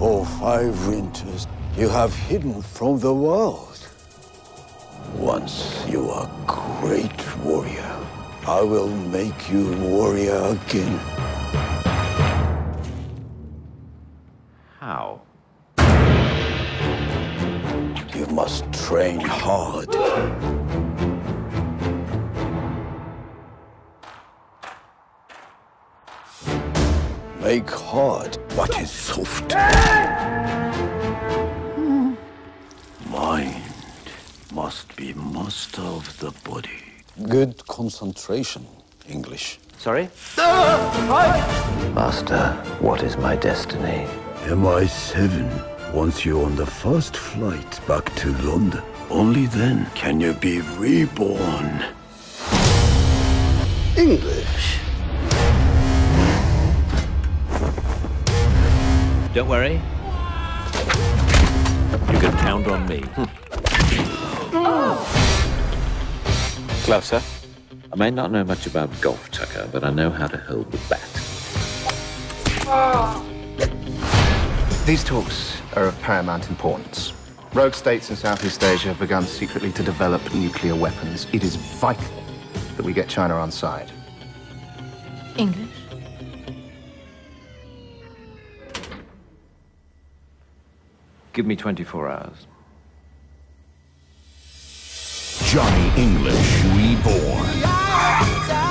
For five winters, you have hidden from the world. Once you are great warrior, I will make you warrior again. How? You must train hard. Make hard what is soft. Mind must be master of the body. Good concentration, English. Sorry? Master, what is my destiny? MI7 wants you on the first flight back to London. Only then can you be reborn. English. Don't worry. You can count on me. Hmm. Closer. I may not know much about golf, Tucker, but I know how to hold the bat. These talks are of paramount importance. Rogue states in Southeast Asia have begun secretly to develop nuclear weapons. It is vital that we get China on side. English? Give me 24 hours. Johnny English Reborn.